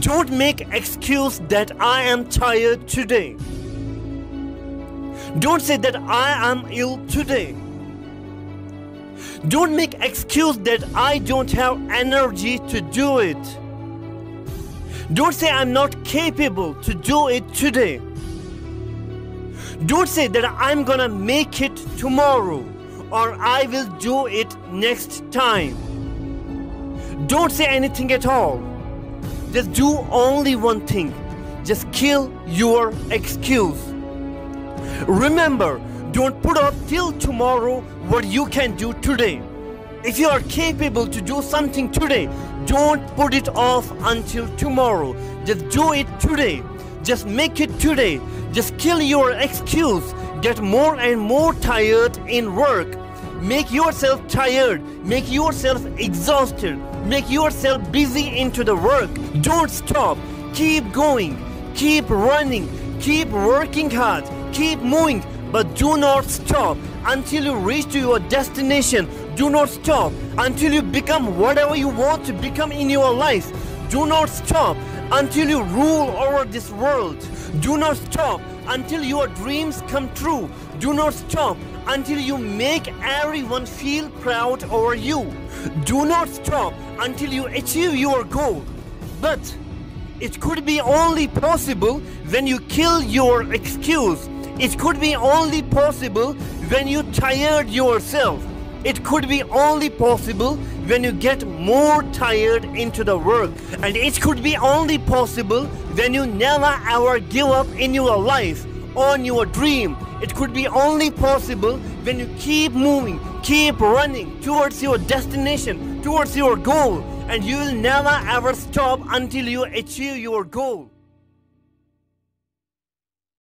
Don't make excuse that I am tired today. Don't say that I am ill today. Don't make excuse that I don't have energy to do it. Don't say I'm not capable to do it today. Don't say that I'm gonna make it tomorrow or I will do it next time. Don't say anything at all. Just do only one thing. Just kill your excuse. Remember, don't put off till tomorrow what you can do today. If you are capable to do something today, don't put it off until tomorrow. Just do it today. Just make it today. Just kill your excuse. Get more and more tired in work. Make yourself tired. Make yourself exhausted. Make yourself busy into the work. Don't stop. Keep going. Keep running. Keep working hard. Keep moving. But do not stop until you reach to your destination. Do not stop until you become whatever you want to become in your life. Do not stop until you rule over this world. Do not stop until your dreams come true. Do not stop until you make everyone feel proud over you. Do not stop until you achieve your goal. But it could be only possible when you kill your excuse. It could be only possible when you tired yourself. It could be only possible when you get more tired into the work. And it could be only possible when you never ever give up in your life on your dream. It could be only possible when you keep moving, keep running towards your destination, towards your goal. And you will never ever stop until you achieve your goal.